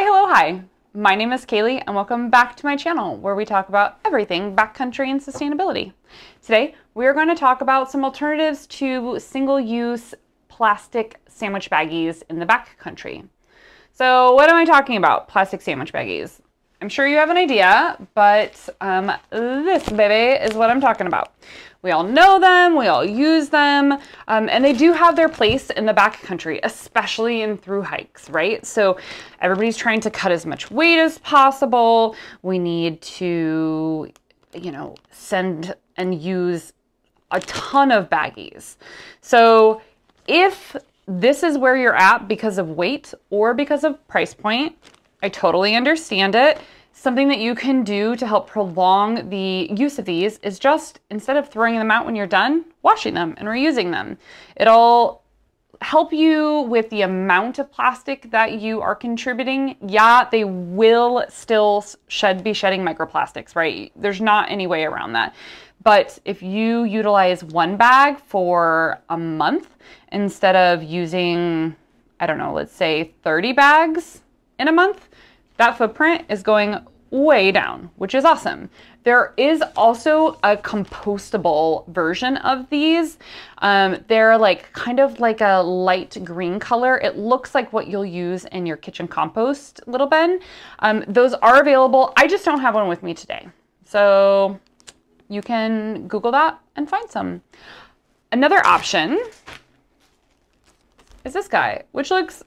Hi, hello, hi. My name is Kaylee and welcome back to my channel where we talk about everything backcountry and sustainability. Today, we are going to talk about some alternatives to single-use plastic sandwich baggies in the backcountry. So what am I talking about, plastic sandwich baggies? I'm sure you have an idea, but um, this baby is what I'm talking about. We all know them, we all use them, um, and they do have their place in the backcountry, especially in through hikes, right? So everybody's trying to cut as much weight as possible. We need to, you know, send and use a ton of baggies. So if this is where you're at because of weight or because of price point, I totally understand it. Something that you can do to help prolong the use of these is just instead of throwing them out when you're done, washing them and reusing them. It'll help you with the amount of plastic that you are contributing. Yeah, they will still shed be shedding microplastics, right? There's not any way around that. But if you utilize one bag for a month instead of using, I don't know, let's say 30 bags in a month, that footprint is going way down, which is awesome. There is also a compostable version of these. Um, they're like kind of like a light green color. It looks like what you'll use in your kitchen compost little bin. Um, those are available. I just don't have one with me today. So you can Google that and find some. Another option is this guy, which looks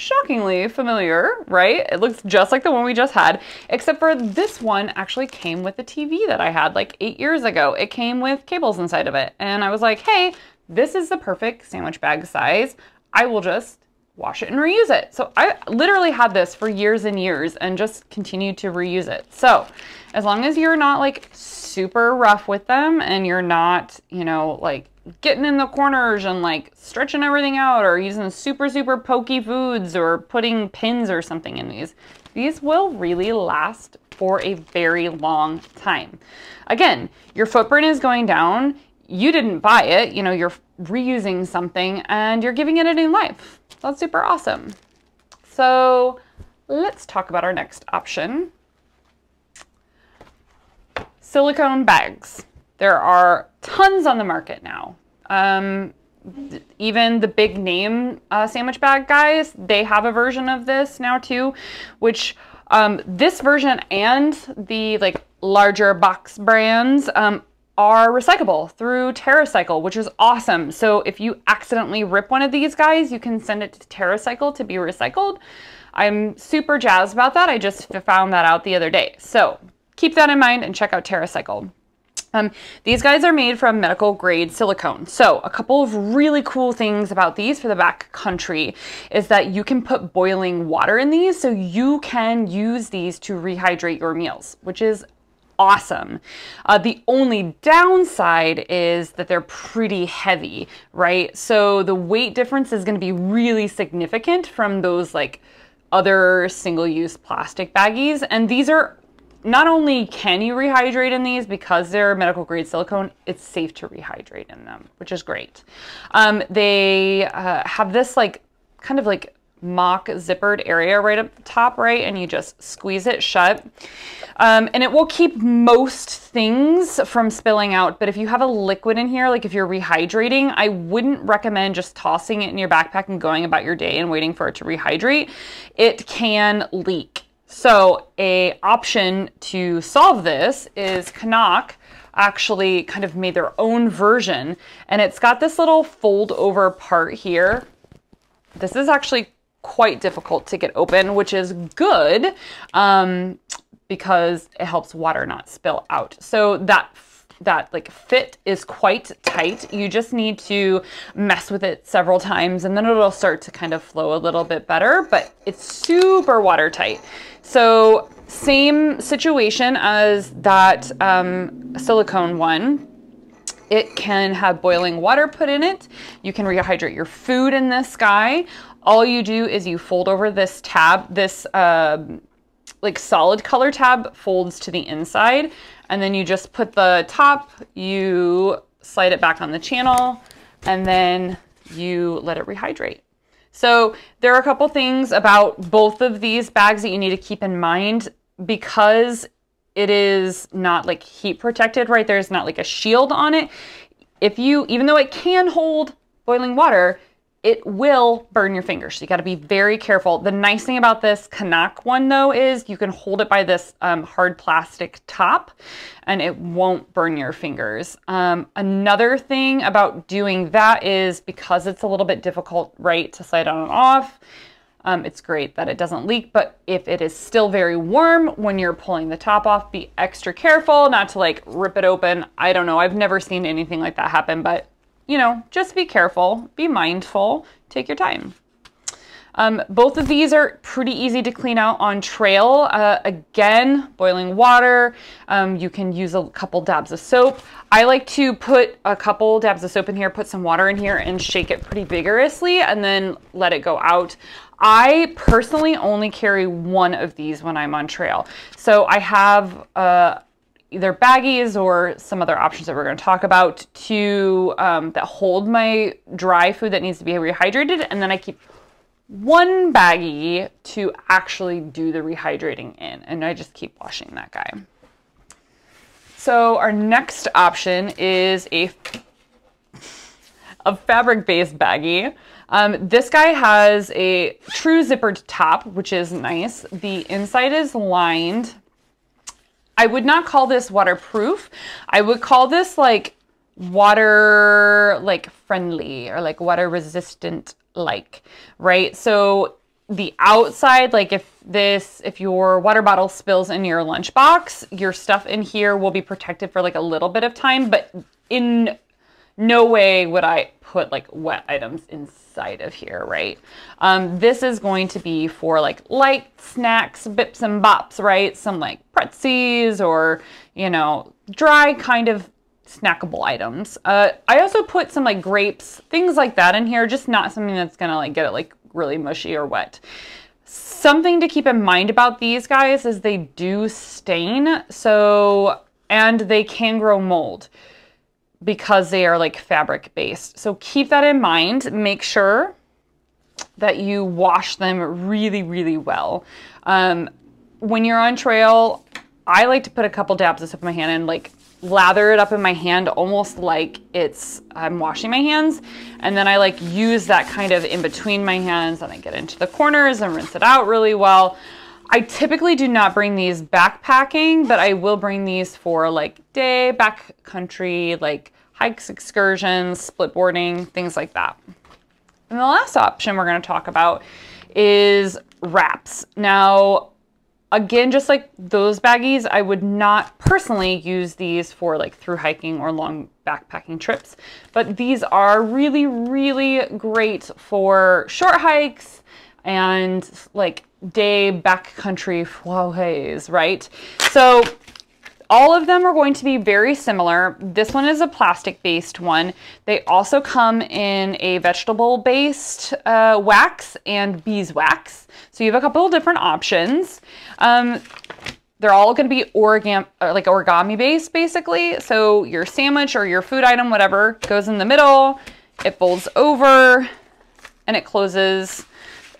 shockingly familiar, right? It looks just like the one we just had, except for this one actually came with the TV that I had like eight years ago. It came with cables inside of it. And I was like, hey, this is the perfect sandwich bag size. I will just wash it and reuse it. So I literally had this for years and years and just continued to reuse it. So as long as you're not like super rough with them and you're not, you know, like getting in the corners and like stretching everything out or using super, super pokey foods or putting pins or something in these. These will really last for a very long time. Again, your footprint is going down. You didn't buy it, you know, you're reusing something and you're giving it a new life. That's super awesome. So let's talk about our next option. Silicone bags. There are tons on the market now. Um, even the big name uh, sandwich bag guys, they have a version of this now too, which um, this version and the like larger box brands um, are recyclable through TerraCycle, which is awesome. So if you accidentally rip one of these guys, you can send it to TerraCycle to be recycled. I'm super jazzed about that. I just found that out the other day. So keep that in mind and check out TerraCycle. Um, these guys are made from medical grade silicone. So a couple of really cool things about these for the back country is that you can put boiling water in these so you can use these to rehydrate your meals, which is awesome. Uh, the only downside is that they're pretty heavy, right? So the weight difference is gonna be really significant from those like other single-use plastic baggies. And these are not only can you rehydrate in these because they're medical grade silicone, it's safe to rehydrate in them, which is great. Um, they uh, have this like kind of like mock zippered area right up the top, right? And you just squeeze it shut. Um, and it will keep most things from spilling out. But if you have a liquid in here, like if you're rehydrating, I wouldn't recommend just tossing it in your backpack and going about your day and waiting for it to rehydrate. It can leak. So a option to solve this is Canuck actually kind of made their own version and it's got this little fold over part here. This is actually quite difficult to get open, which is good um, because it helps water not spill out. So that that like fit is quite tight. You just need to mess with it several times and then it'll start to kind of flow a little bit better, but it's super watertight. So same situation as that um, silicone one. It can have boiling water put in it. You can rehydrate your food in this guy. All you do is you fold over this tab, this uh, like solid color tab folds to the inside and then you just put the top, you slide it back on the channel, and then you let it rehydrate. So there are a couple things about both of these bags that you need to keep in mind because it is not like heat protected, right? There's not like a shield on it. If you, even though it can hold boiling water, it will burn your fingers. So you got to be very careful. The nice thing about this Kanak one though is you can hold it by this um, hard plastic top and it won't burn your fingers. Um, another thing about doing that is because it's a little bit difficult, right, to slide on and off, um, it's great that it doesn't leak, but if it is still very warm when you're pulling the top off, be extra careful not to like rip it open. I don't know. I've never seen anything like that happen, but you know, just be careful, be mindful, take your time. Um, both of these are pretty easy to clean out on trail. Uh, again, boiling water. Um, you can use a couple dabs of soap. I like to put a couple dabs of soap in here, put some water in here and shake it pretty vigorously and then let it go out. I personally only carry one of these when I'm on trail. So I have uh, either baggies or some other options that we're going to talk about to um, that hold my dry food that needs to be rehydrated. And then I keep one baggie to actually do the rehydrating in. And I just keep washing that guy. So our next option is a, a fabric-based baggie. Um, this guy has a true zippered top, which is nice. The inside is lined. I would not call this waterproof. I would call this like water like friendly or like water resistant like, right? So the outside, like if this, if your water bottle spills in your lunchbox, your stuff in here will be protected for like a little bit of time, but in no way would I put like wet items inside of here, right? Um, this is going to be for like light snacks, bips and bops, right? Some like pretzies or, you know, dry kind of snackable items. Uh, I also put some like grapes, things like that in here, just not something that's gonna like get it like really mushy or wet. Something to keep in mind about these guys is they do stain, so, and they can grow mold because they are like fabric based. So keep that in mind. Make sure that you wash them really, really well. Um, when you're on trail, I like to put a couple dabs of soap in my hand and like lather it up in my hand almost like it's I'm washing my hands and then I like use that kind of in between my hands and I get into the corners and rinse it out really well. I typically do not bring these backpacking, but I will bring these for like day, backcountry, like hikes, excursions, split boarding, things like that. And the last option we're going to talk about is wraps. Now, again, just like those baggies, I would not personally use these for like through hiking or long backpacking trips, but these are really, really great for short hikes and like day backcountry flowways, right? So all of them are going to be very similar. This one is a plastic-based one. They also come in a vegetable-based uh, wax and beeswax. So you have a couple of different options. Um, they're all going to be origami, uh, like origami based basically. So your sandwich or your food item, whatever, goes in the middle, it folds over, and it closes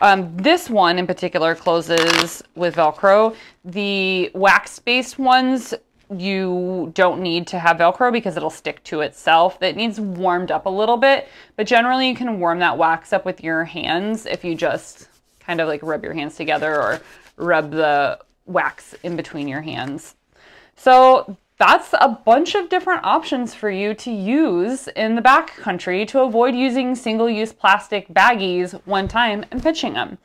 um, this one in particular closes with Velcro. The wax-based ones, you don't need to have Velcro because it'll stick to itself. It needs warmed up a little bit, but generally you can warm that wax up with your hands if you just kind of like rub your hands together or rub the wax in between your hands. So that's a bunch of different options for you to use in the backcountry to avoid using single-use plastic baggies one time and pitching them.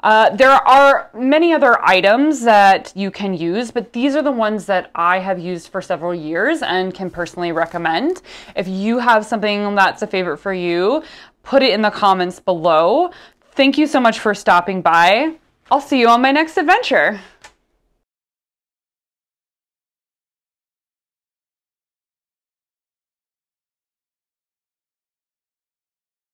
Uh, there are many other items that you can use, but these are the ones that I have used for several years and can personally recommend. If you have something that's a favorite for you, put it in the comments below. Thank you so much for stopping by. I'll see you on my next adventure.